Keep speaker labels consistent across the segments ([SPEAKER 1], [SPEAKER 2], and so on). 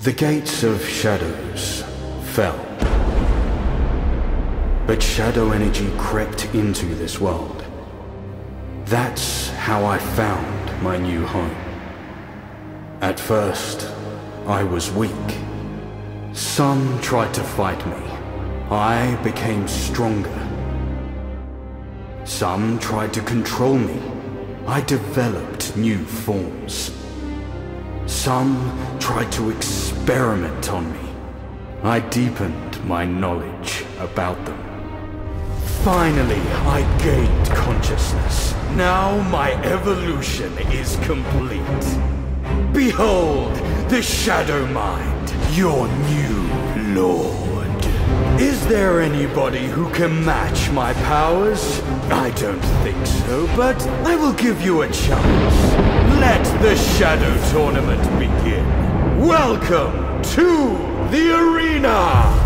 [SPEAKER 1] The gates of shadows fell. But shadow energy crept into this world. That's how I found my new home. At first, I was weak. Some tried to fight me. I became stronger. Some tried to control me. I developed new forms. Some tried to experiment on me. I deepened my knowledge about them. Finally, I gained consciousness. Now my evolution is complete. Behold, the Shadow Mind, your new lord. Is there anybody who can match my powers? I don't think so, but I will give you a chance. Let the Shadow Tournament begin. Welcome to the arena!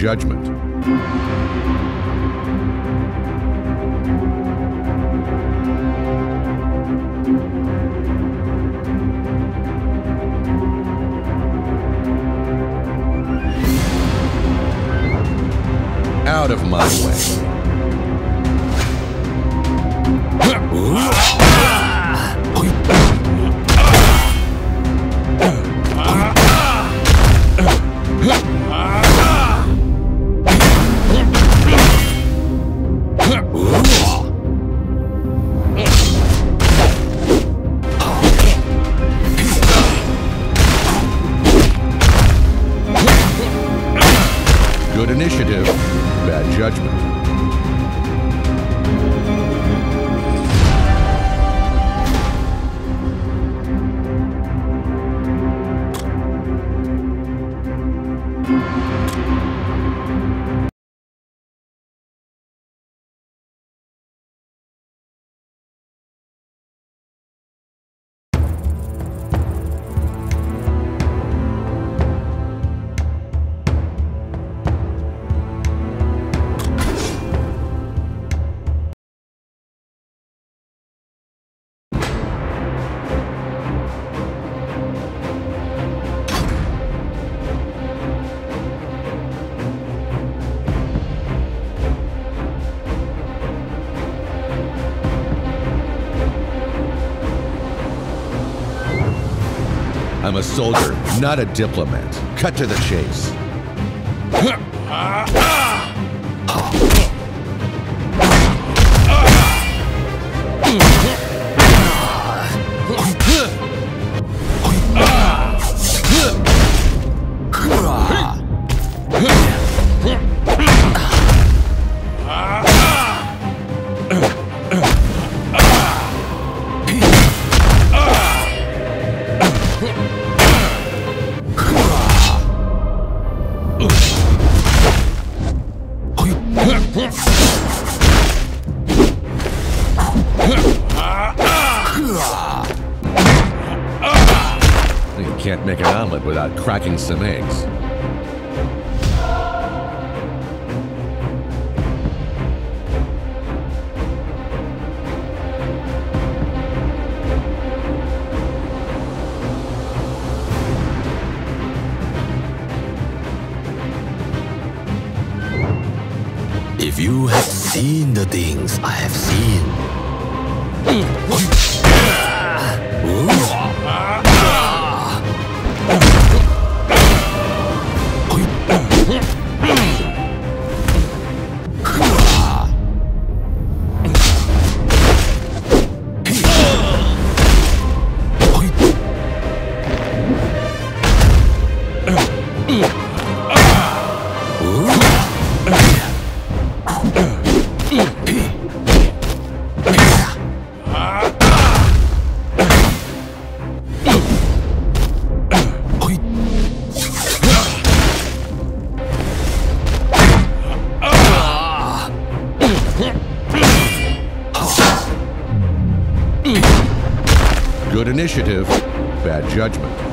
[SPEAKER 2] Judgment. A soldier, not a diplomat. Cut to the chase. cracking some eggs.
[SPEAKER 3] If you had seen the things I have seen,
[SPEAKER 2] hmm. Initiative, bad judgment.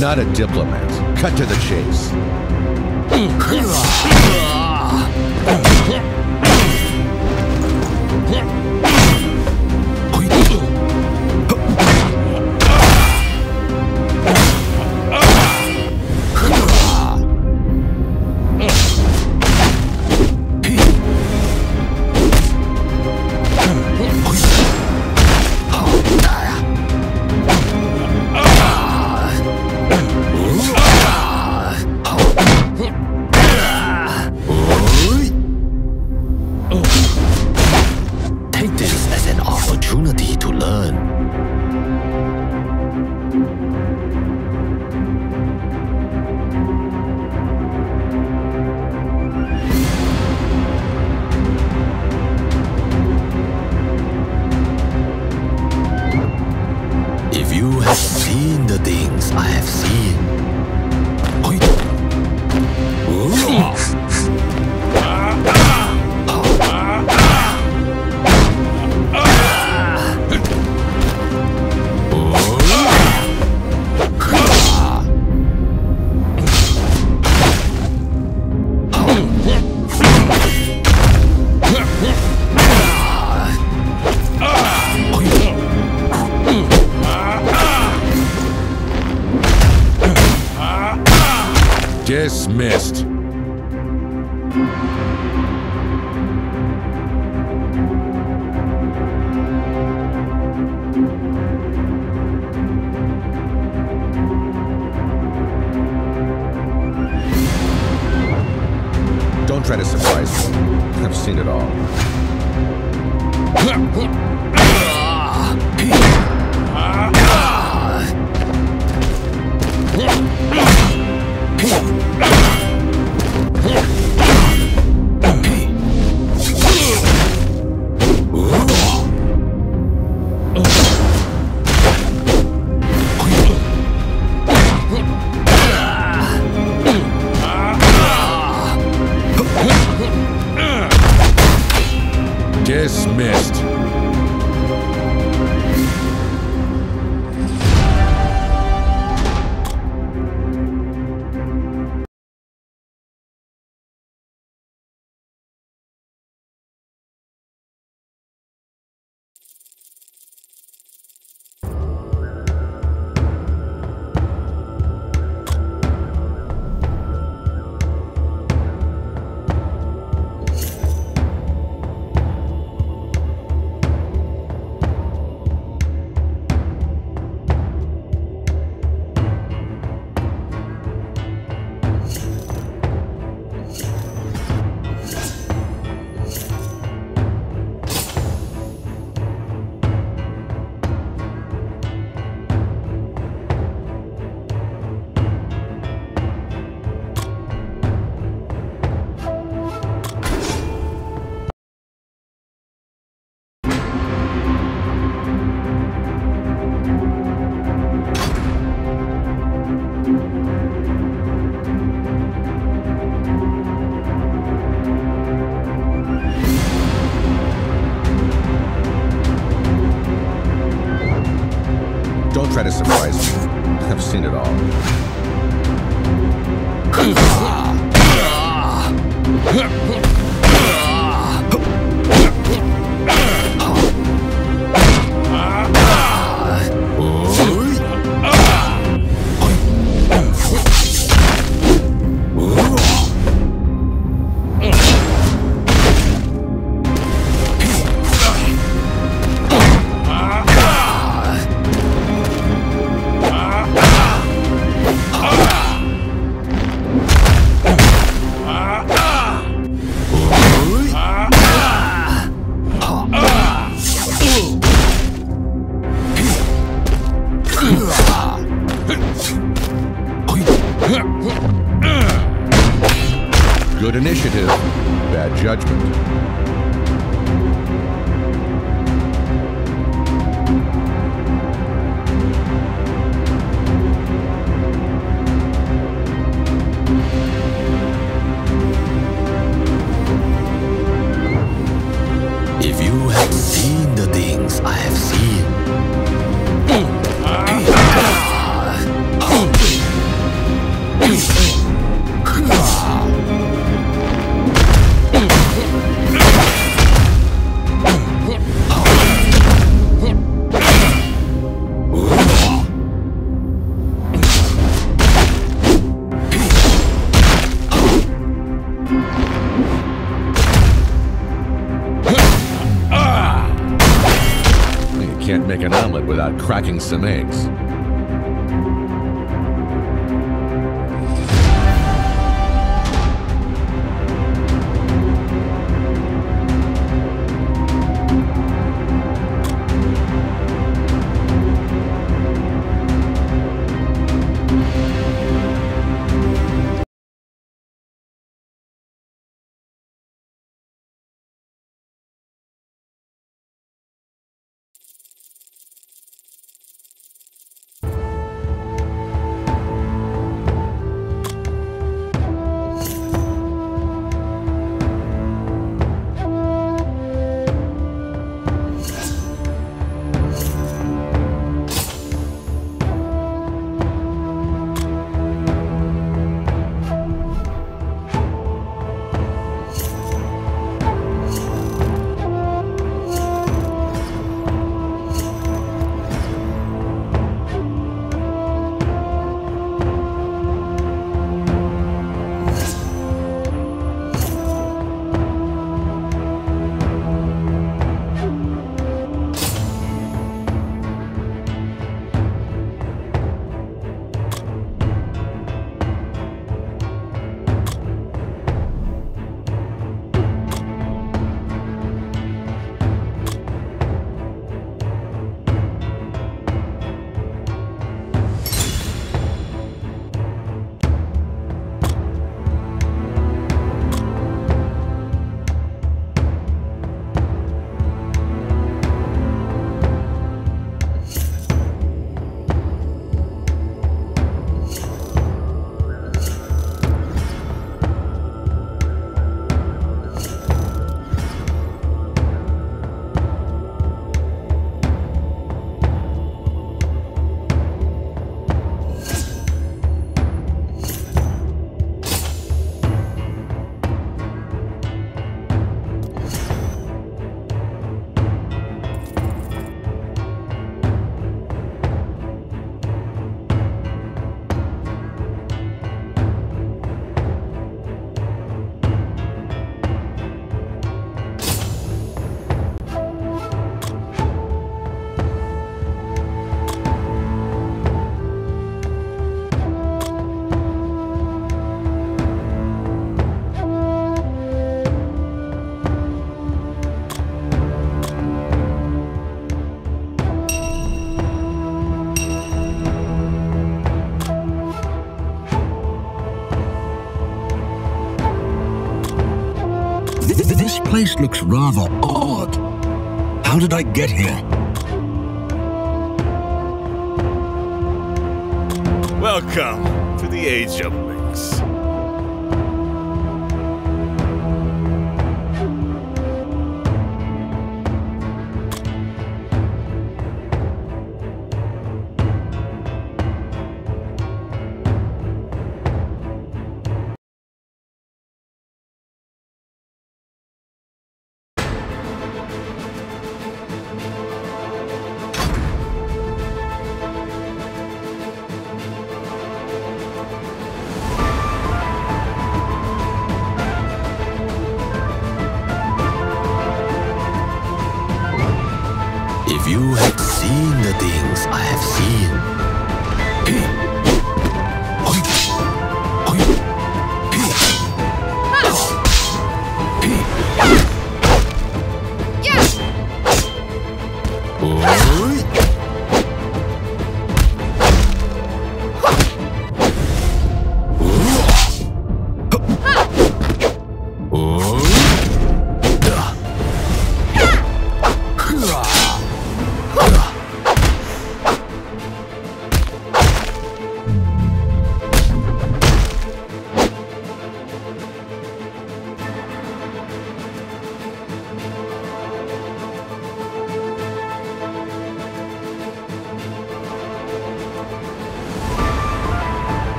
[SPEAKER 2] Not a diplomat. Cut to the chase. Hmm. Cracking some eggs.
[SPEAKER 4] Place looks rather odd. How did I get here?
[SPEAKER 5] Welcome to the Age of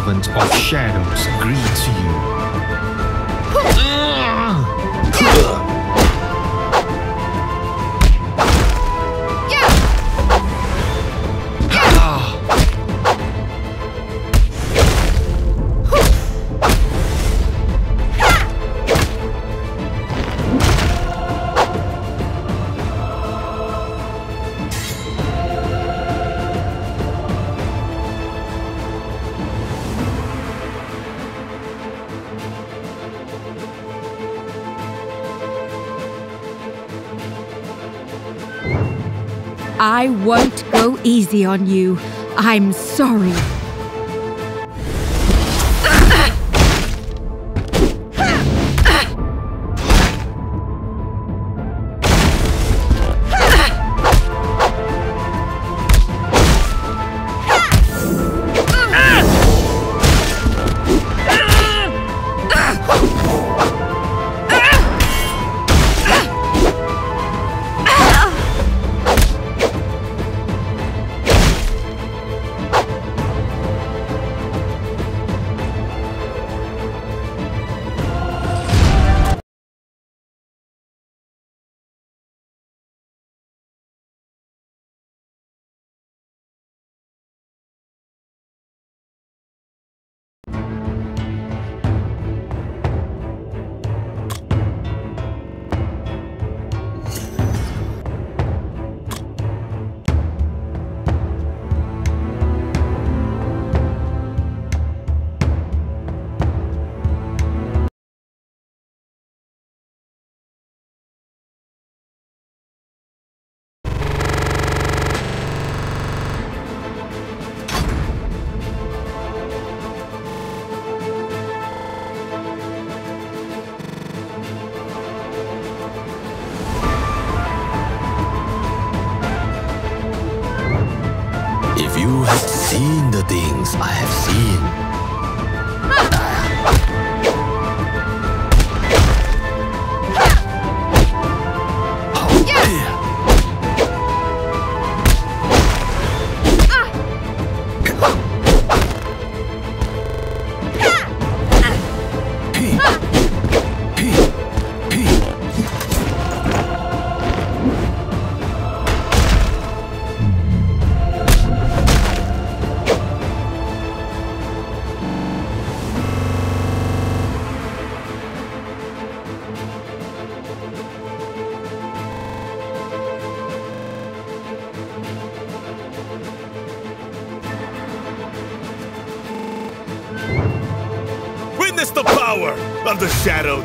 [SPEAKER 6] Servant of Shadows greets you.
[SPEAKER 7] I won't go easy on you. I'm sorry.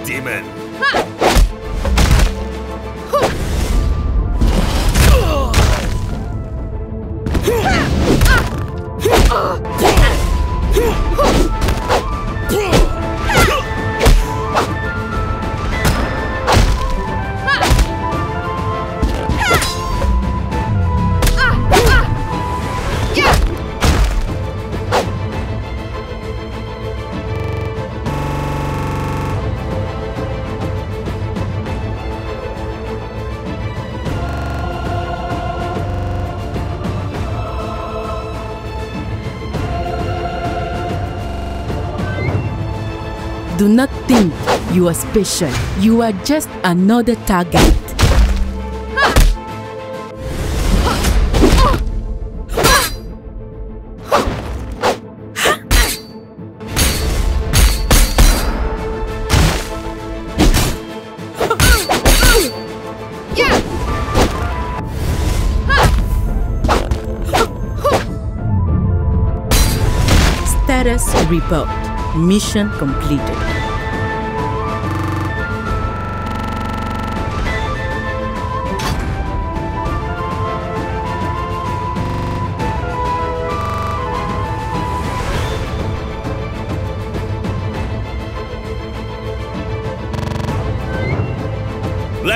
[SPEAKER 5] Demon!
[SPEAKER 8] You are special. You are just another target. Status report. Mission completed.